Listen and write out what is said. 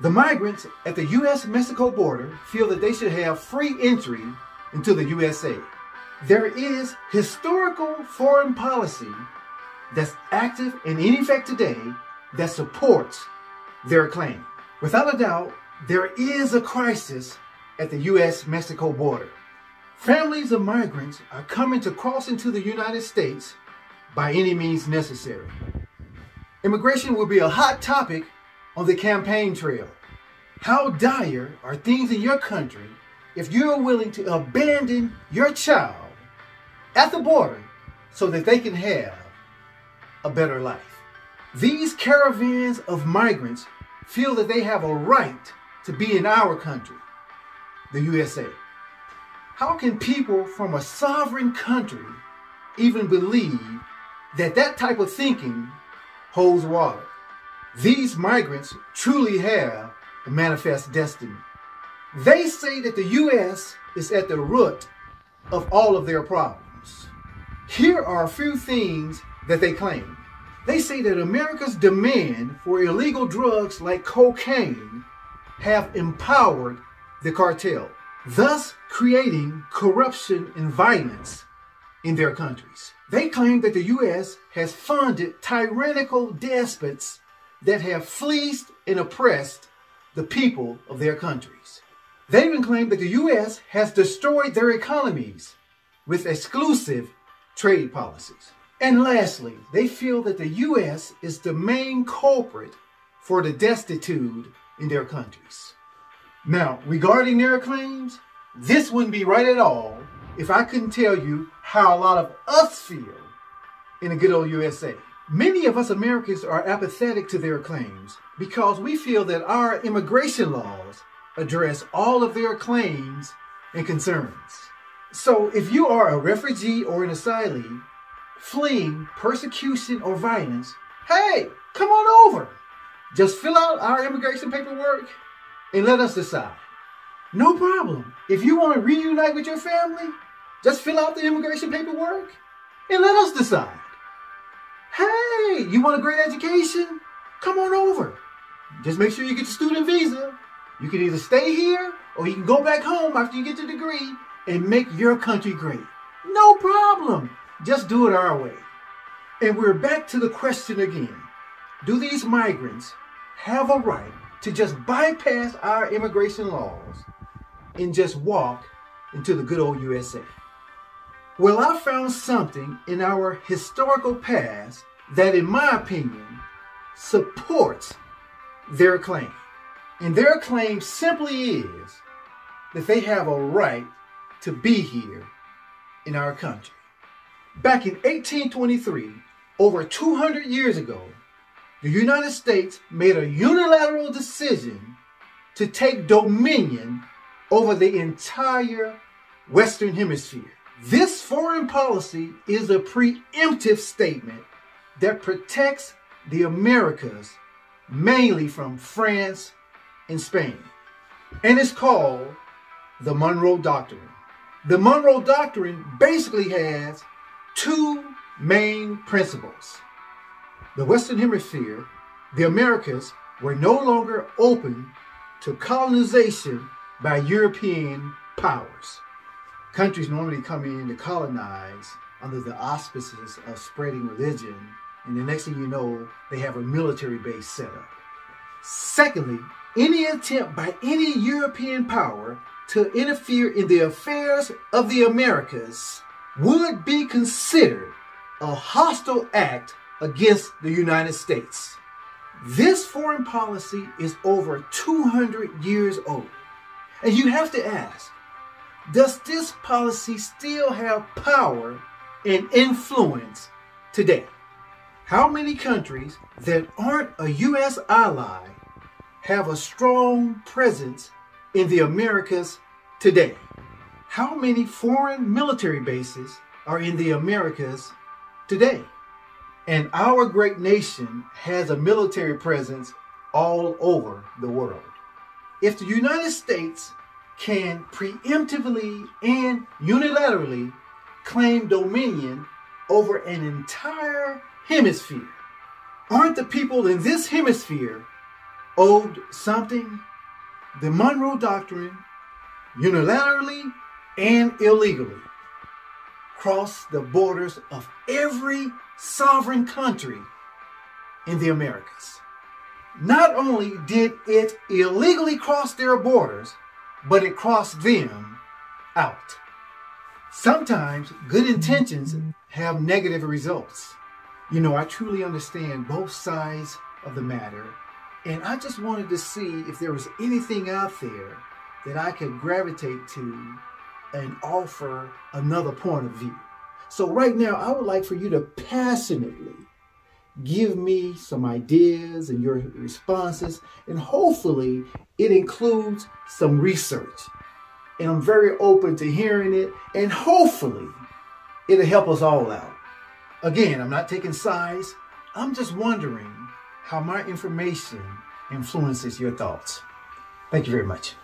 The migrants at the U.S.-Mexico border feel that they should have free entry into the USA. There is historical foreign policy that's active and in effect today that supports their claim. Without a doubt, there is a crisis at the U.S.-Mexico border. Families of migrants are coming to cross into the United States by any means necessary. Immigration will be a hot topic on the campaign trail. How dire are things in your country if you're willing to abandon your child at the border so that they can have a better life? These caravans of migrants feel that they have a right to be in our country, the USA. How can people from a sovereign country even believe that that type of thinking holds water? These migrants truly have a manifest destiny. They say that the U.S. is at the root of all of their problems. Here are a few things that they claim. They say that America's demand for illegal drugs like cocaine have empowered the cartel thus creating corruption and violence in their countries. They claim that the U.S. has funded tyrannical despots that have fleeced and oppressed the people of their countries. They even claim that the U.S. has destroyed their economies with exclusive trade policies. And lastly, they feel that the U.S. is the main culprit for the destitute in their countries. Now, regarding their claims, this wouldn't be right at all if I couldn't tell you how a lot of us feel in the good old USA. Many of us Americans are apathetic to their claims because we feel that our immigration laws address all of their claims and concerns. So if you are a refugee or an asylee fleeing persecution or violence, hey, come on over. Just fill out our immigration paperwork and let us decide. No problem. If you want to reunite with your family, just fill out the immigration paperwork and let us decide. Hey, you want a great education? Come on over. Just make sure you get your student visa. You can either stay here or you can go back home after you get your degree and make your country great. No problem. Just do it our way. And we're back to the question again. Do these migrants have a right to just bypass our immigration laws and just walk into the good old USA. Well, I found something in our historical past that, in my opinion, supports their claim. And their claim simply is that they have a right to be here in our country. Back in 1823, over 200 years ago, the United States made a unilateral decision to take dominion over the entire Western Hemisphere. This foreign policy is a preemptive statement that protects the Americas mainly from France and Spain. And it's called the Monroe Doctrine. The Monroe Doctrine basically has two main principles. The Western Hemisphere, the Americas, were no longer open to colonization by European powers. Countries normally come in to colonize under the auspices of spreading religion, and the next thing you know, they have a military base set up. Secondly, any attempt by any European power to interfere in the affairs of the Americas would be considered a hostile act against the United States. This foreign policy is over 200 years old. And you have to ask, does this policy still have power and influence today? How many countries that aren't a U.S. ally have a strong presence in the Americas today? How many foreign military bases are in the Americas today? And our great nation has a military presence all over the world. If the United States can preemptively and unilaterally claim dominion over an entire hemisphere, aren't the people in this hemisphere owed something, the Monroe Doctrine unilaterally and illegally crossed the borders of every sovereign country in the Americas. Not only did it illegally cross their borders, but it crossed them out. Sometimes good intentions have negative results. You know, I truly understand both sides of the matter, and I just wanted to see if there was anything out there that I could gravitate to and offer another point of view. So, right now, I would like for you to passionately give me some ideas and your responses, and hopefully, it includes some research. And I'm very open to hearing it, and hopefully, it'll help us all out. Again, I'm not taking sides, I'm just wondering how my information influences your thoughts. Thank you very much.